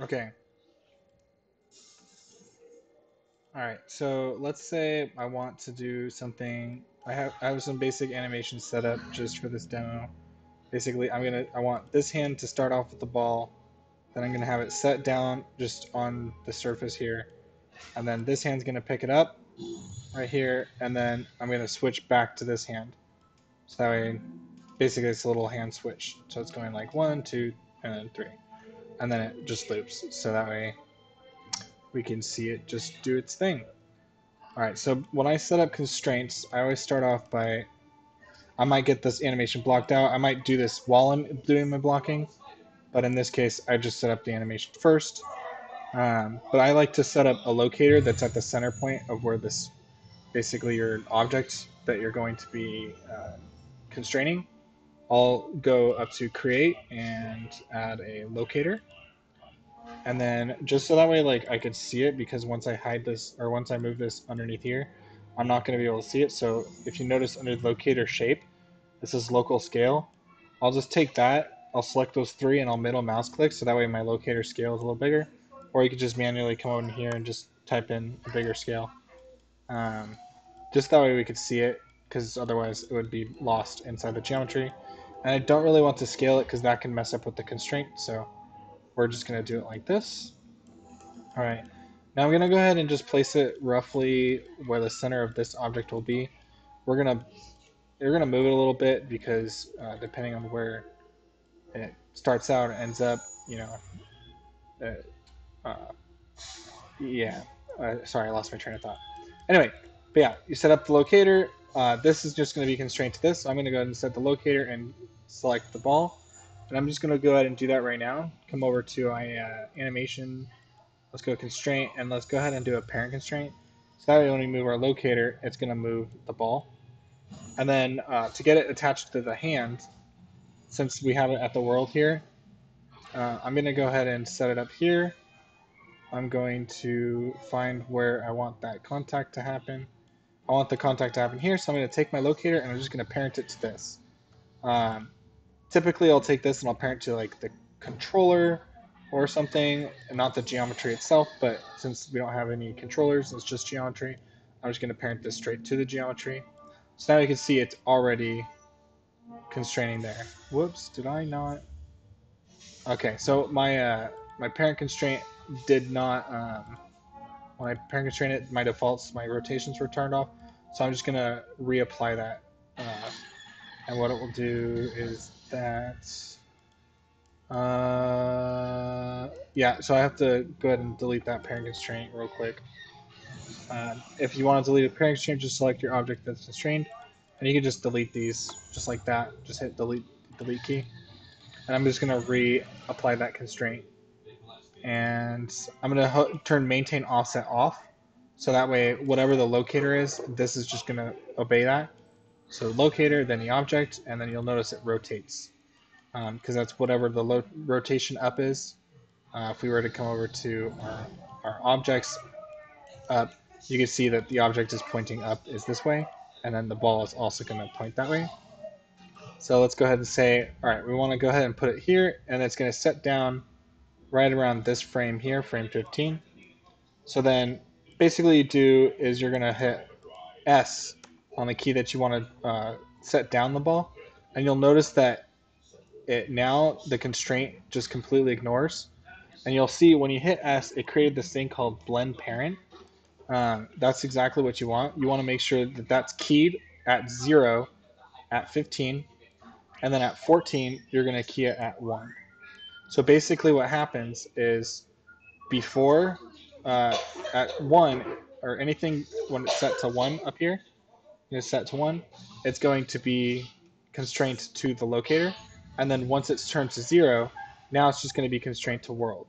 Okay. All right. So let's say I want to do something. I have I have some basic animation set up just for this demo. Basically, I'm gonna I want this hand to start off with the ball, then I'm gonna have it set down just on the surface here, and then this hand's gonna pick it up right here, and then I'm gonna switch back to this hand. So that way, basically it's a little hand switch. So it's going like one, two, and then three, and then it just loops. So that way we can see it just do its thing. All right, so when I set up constraints, I always start off by, I might get this animation blocked out. I might do this while I'm doing my blocking, but in this case, I just set up the animation first. Um, but I like to set up a locator that's at the center point of where this, basically your object that you're going to be uh, constraining. I'll go up to create and add a locator and then just so that way like I could see it because once I hide this or once I move this underneath here I'm not going to be able to see it. So if you notice under locator shape this is local scale. I'll just take that I'll select those three and I'll middle mouse click so that way my locator scale is a little bigger. Or you could just manually come over here and just type in a bigger scale. Um, just that way we could see it because otherwise it would be lost inside the geometry. And I don't really want to scale it because that can mess up with the constraint so we're just going to do it like this. All right. Now I'm going to go ahead and just place it roughly where the center of this object will be. We're going to we're going to move it a little bit because uh, depending on where it starts out ends up, you know, uh, uh, yeah. Uh, sorry, I lost my train of thought. Anyway, but yeah, you set up the locator. Uh, this is just going to be constrained to this. So I'm going to go ahead and set the locator and select the ball. And I'm just going to go ahead and do that right now. Come over to my uh, animation. Let's go constraint, and let's go ahead and do a parent constraint. So that way when we move our locator, it's going to move the ball. And then uh, to get it attached to the hand, since we have it at the world here, uh, I'm going to go ahead and set it up here. I'm going to find where I want that contact to happen. I want the contact to happen here, so I'm going to take my locator and I'm just going to parent it to this. Um, typically I'll take this and I'll parent to like the controller or something, and not the geometry itself, but since we don't have any controllers, it's just geometry, I'm just going to parent this straight to the geometry. So now you can see it's already constraining there. Whoops, did I not? Okay, so my uh, my parent constraint did not, um, when I parent constrained it, my defaults, my rotations were turned off, so I'm just going to reapply that. Uh, and what it will do is that. Uh, yeah, so I have to go ahead and delete that parent constraint real quick. Uh, if you want to delete a parent constraint, just select your object that's constrained, and you can just delete these just like that. Just hit delete delete key, and I'm just gonna reapply that constraint, and I'm gonna turn maintain offset off, so that way whatever the locator is, this is just gonna obey that. So locator, then the object, and then you'll notice it rotates because um, that's whatever the rotation up is. Uh, if we were to come over to our, our objects up, you can see that the object is pointing up is this way, and then the ball is also going to point that way. So let's go ahead and say, all right, we want to go ahead and put it here, and it's going to set down right around this frame here, frame 15. So then basically you do is you're going to hit S on the key that you want to uh, set down the ball, and you'll notice that it now the constraint just completely ignores. And you'll see when you hit S, it created this thing called blend parent. Um, that's exactly what you want. You want to make sure that that's keyed at zero, at 15, and then at 14, you're going to key it at one. So basically, what happens is before uh, at one or anything when it's set to one up here, is set to one, it's going to be constrained to the locator. And then once it's turned to zero, now it's just going to be constrained to world.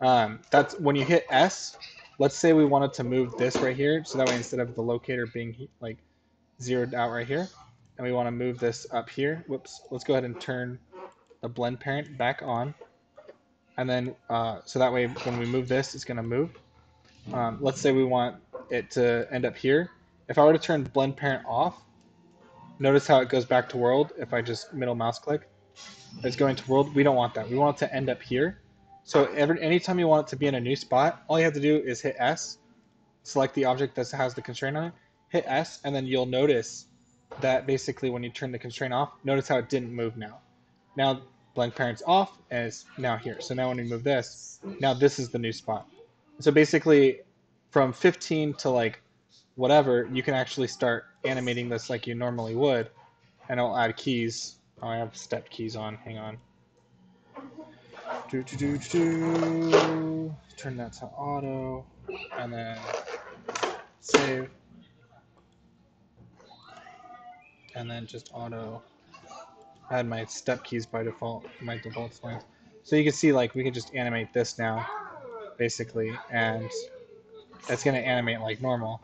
Um, that's when you hit S. Let's say we wanted to move this right here, so that way instead of the locator being like zeroed out right here, and we want to move this up here. Whoops. Let's go ahead and turn the blend parent back on, and then uh, so that way when we move this, it's going to move. Um, let's say we want it to end up here. If I were to turn blend parent off, notice how it goes back to world if I just middle mouse click. It's going to world. We don't want that. We want it to end up here. So every anytime you want it to be in a new spot, all you have to do is hit S, select the object that has the constraint on it, hit S, and then you'll notice that basically when you turn the constraint off, notice how it didn't move now. Now blend parent's off and it's now here. So now when we move this, now this is the new spot. So basically from 15 to like whatever, you can actually start animating this like you normally would and it'll add keys. Oh, I have step keys on, hang on. Do, do, do, do. Turn that to auto and then save. And then just auto add my step keys by default, my default settings. So you can see like we can just animate this now, basically, and it's gonna animate like normal.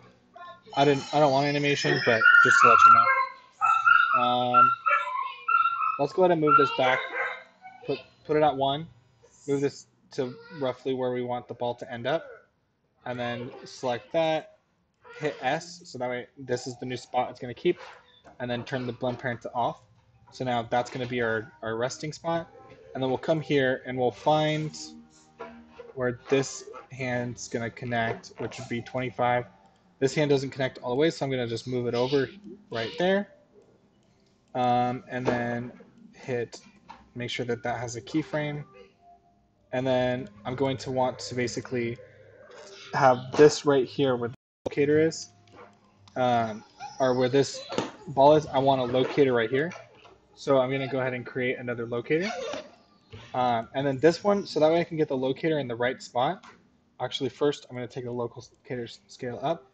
I didn't, I don't want animation, but just to let you know. Um, let's go ahead and move this back. Put put it at one. Move this to roughly where we want the ball to end up, and then select that. Hit S, so that way this is the new spot it's gonna keep, and then turn the blend parent to off. So now that's going to be our, our resting spot. And then we'll come here and we'll find where this hand's going to connect, which would be 25. This hand doesn't connect all the way, so I'm going to just move it over right there. Um, and then hit, make sure that that has a keyframe. And then I'm going to want to basically have this right here where the locator is, um, or where this ball is, I want a locator right here. So I'm going to go ahead and create another locator. Um, and then this one, so that way I can get the locator in the right spot. Actually, first I'm going to take the locator scale up.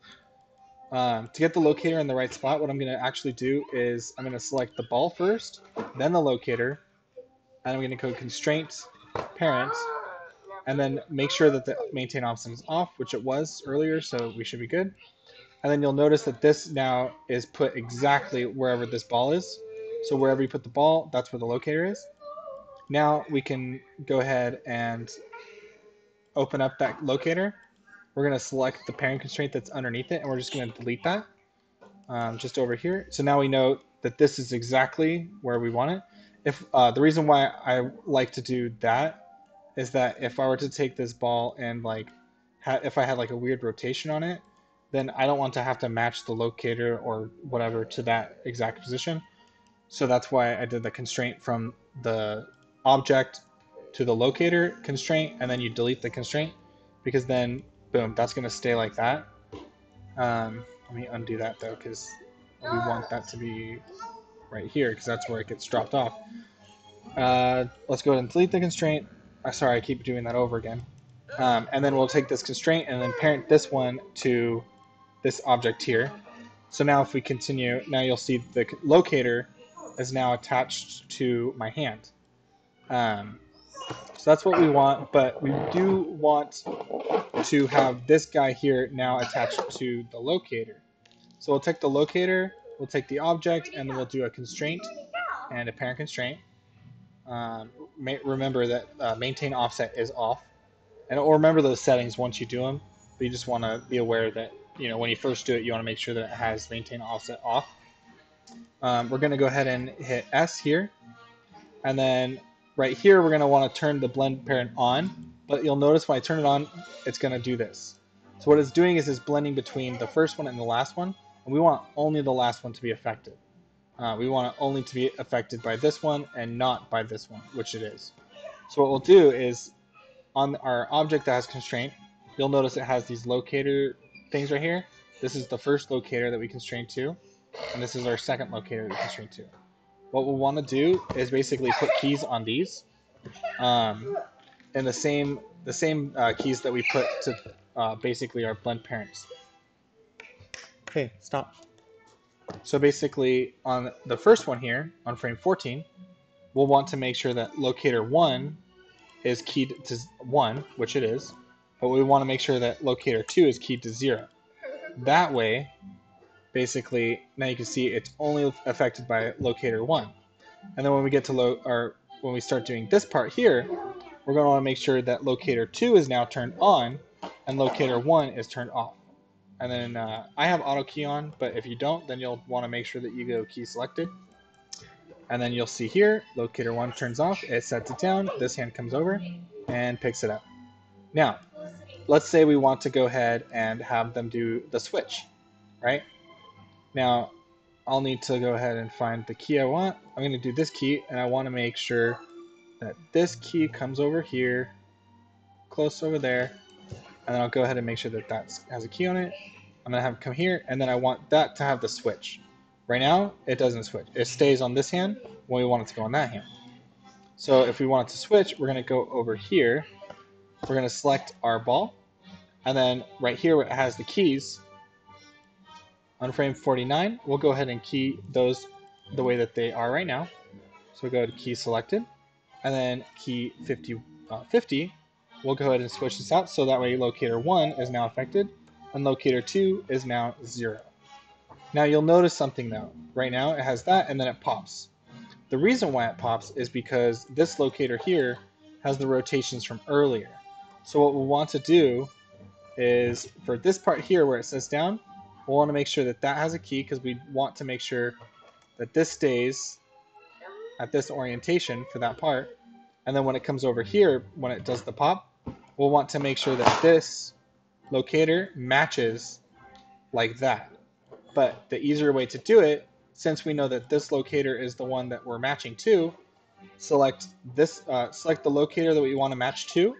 Um, to get the locator in the right spot, what I'm going to actually do is I'm going to select the ball first, then the locator, and I'm going to go constraint parent, and then make sure that the maintain offset is off, which it was earlier, so we should be good. And then you'll notice that this now is put exactly wherever this ball is. So wherever you put the ball, that's where the locator is. Now we can go ahead and open up that locator. We're going to select the parent constraint that's underneath it, and we're just going to delete that um, just over here. So now we know that this is exactly where we want it. If uh, The reason why I like to do that is that if I were to take this ball and like, if I had like a weird rotation on it, then I don't want to have to match the locator or whatever to that exact position. So that's why I did the constraint from the object to the locator constraint, and then you delete the constraint, because then, boom, that's going to stay like that. Um, let me undo that, though, because we want that to be right here, because that's where it gets dropped off. Uh, let's go ahead and delete the constraint. Uh, sorry, I keep doing that over again. Um, and then we'll take this constraint and then parent this one to this object here. So now if we continue, now you'll see the locator is now attached to my hand. Um, so that's what we want, but we do want to have this guy here now attached to the locator. So we'll take the locator, we'll take the object, and then we'll do a constraint and a parent constraint. Um, remember that uh, maintain offset is off. And or remember those settings once you do them, but you just want to be aware that you know when you first do it, you want to make sure that it has maintain offset off. Um, we're going to go ahead and hit S here. And then right here, we're going to want to turn the blend parent on. But you'll notice when I turn it on, it's going to do this. So what it's doing is it's blending between the first one and the last one. And we want only the last one to be affected. Uh, we want it only to be affected by this one and not by this one, which it is. So what we'll do is on our object that has constraint, you'll notice it has these locator things right here. This is the first locator that we constrain to and this is our second locator that we constrain to. What we'll want to do is basically put keys on these, um, and the same the same uh, keys that we put to uh, basically our blend parents. Okay, stop. So basically, on the first one here, on frame 14, we'll want to make sure that locator 1 is keyed to 1, which it is, but we want to make sure that locator 2 is keyed to 0. That way, basically now you can see it's only affected by locator one. And then when we get to lo or when we start doing this part here, we're going to want to make sure that locator two is now turned on and locator one is turned off. And then uh, I have auto key on, but if you don't, then you'll want to make sure that you go key selected. And then you'll see here, locator one turns off, it sets it down, this hand comes over and picks it up. Now, let's say we want to go ahead and have them do the switch, right? Now, I'll need to go ahead and find the key I want. I'm going to do this key, and I want to make sure that this key comes over here, close over there, and then I'll go ahead and make sure that that has a key on it. I'm going to have it come here, and then I want that to have the switch. Right now, it doesn't switch. It stays on this hand when we want it to go on that hand. So if we want it to switch, we're going to go over here. We're going to select our ball. And then right here where it has the keys, on frame 49, we'll go ahead and key those the way that they are right now. So go to key selected, and then key 50, uh, 50, we'll go ahead and switch this out so that way locator 1 is now affected, and locator 2 is now 0. Now you'll notice something though. Right now it has that and then it pops. The reason why it pops is because this locator here has the rotations from earlier. So what we'll want to do is for this part here where it says down, we'll want to make sure that that has a key because we want to make sure that this stays at this orientation for that part. And then when it comes over here, when it does the pop, we'll want to make sure that this locator matches like that. But the easier way to do it, since we know that this locator is the one that we're matching to, select this, uh, select the locator that we want to match to,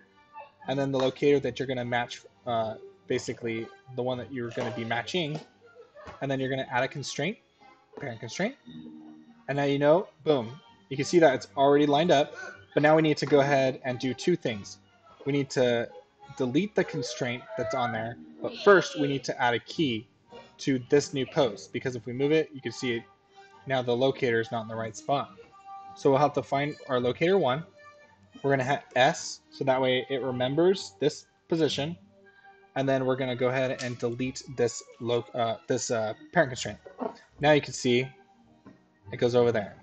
and then the locator that you're going to match, uh, basically the one that you're going to be matching, and then you're going to add a constraint, parent constraint, and now you know, boom, you can see that it's already lined up, but now we need to go ahead and do two things. We need to delete the constraint that's on there, but first we need to add a key to this new post because if we move it, you can see it, now the locator is not in the right spot. So we'll have to find our locator one. We're going to hit S so that way it remembers this position. And then we're going to go ahead and delete this lo uh, this uh, parent constraint. Now you can see it goes over there.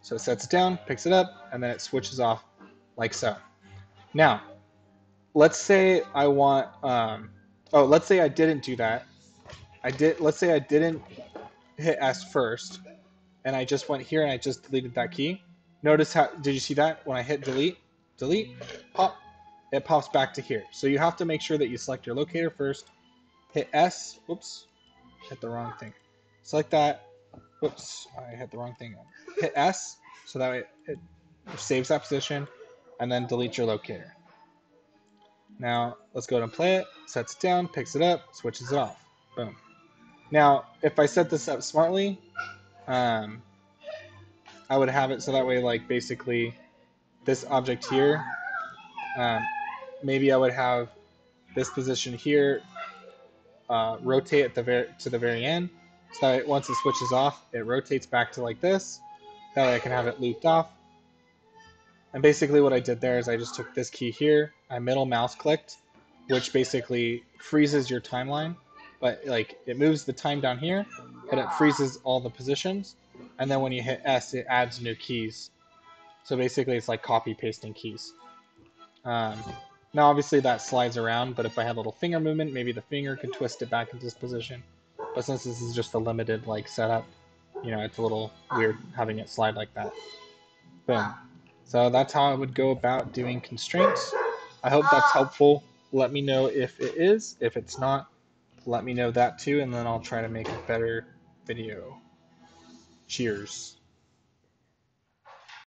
So it sets it down, picks it up, and then it switches off like so. Now, let's say I want, um, oh, let's say I didn't do that I did, let's say I didn't hit S first, and I just went here and I just deleted that key. Notice how, did you see that? When I hit delete, delete, pop, it pops back to here. So you have to make sure that you select your locator first, hit S, whoops, hit the wrong thing. Select that, whoops, I hit the wrong thing. Hit S, so that way it saves that position, and then delete your locator. Now, let's go ahead and play it, sets it down, picks it up, switches it off. Boom. Now, if I set this up smartly, um, I would have it so that way, like, basically, this object here, um, maybe I would have this position here uh, rotate at the very to the very end. So that once it switches off, it rotates back to like this. That way I can have it looped off. And basically what I did there is I just took this key here, I middle mouse clicked, which basically freezes your timeline but like it moves the time down here, but it freezes all the positions. And then when you hit S, it adds new keys. So basically, it's like copy pasting keys. Um, now, obviously, that slides around, but if I had a little finger movement, maybe the finger could twist it back into this position. But since this is just a limited like setup, you know, it's a little weird having it slide like that. Boom. So that's how I would go about doing constraints. I hope that's helpful. Let me know if it is. If it's not, let me know that too, and then I'll try to make a better video. Cheers.